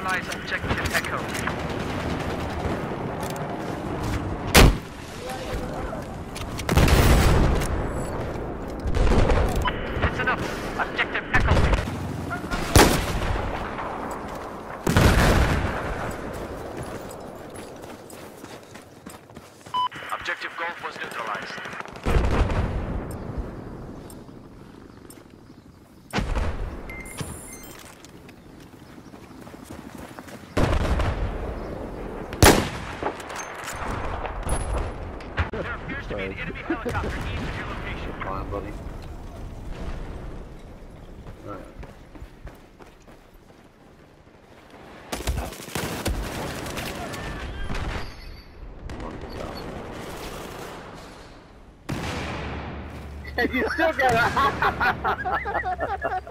Neutralize objective Echo. Objective Golf was neutralized. Come on, buddy. Alright. you still got